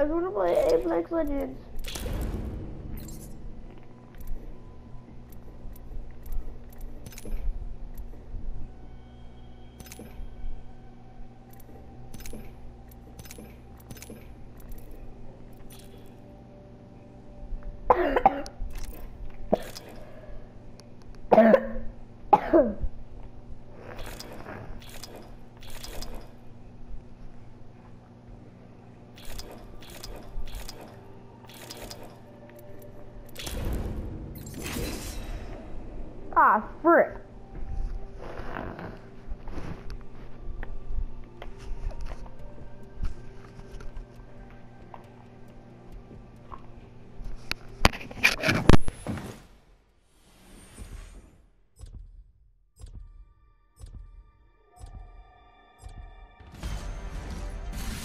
I want to play Apex Legends. Ah, frick.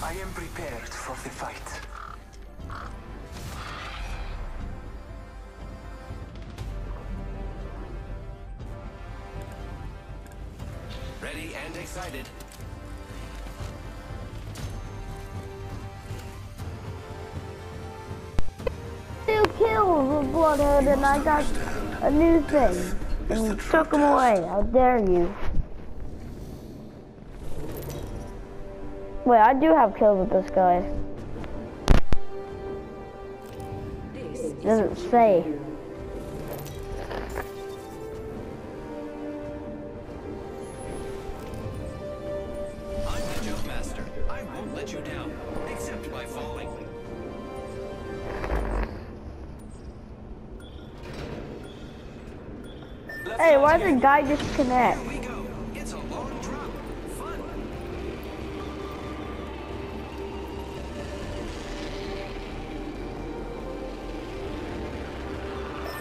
I am prepared for the fight. Ready and excited. Two kills with Bloodhound and I got a new thing. And you took him away. How dare you? Wait, I do have kills with this guy. Doesn't say. Won't let you down, except by falling. Hey, why get- did the guy disconnect? Here we go. It's a long drop. Fun.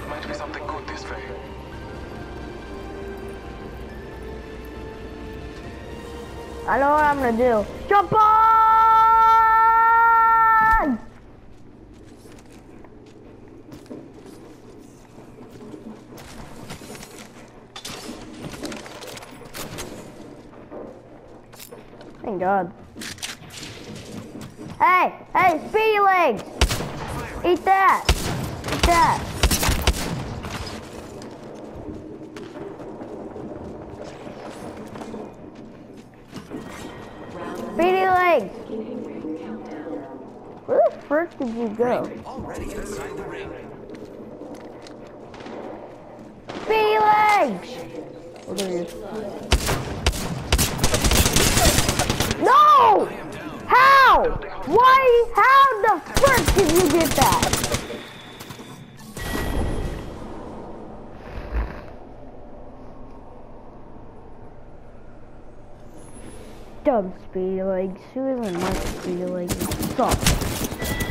Might be something good this way. I know what I'm gonna do. Jump on! Thank God. Hey, hey, speedy legs! Eat that! Eat that! Speedy legs! Where the frick did you go? Speedy legs! How? Why? How the frick did you get that? Dumb speed legs. Who even likes speedy legs? Stop.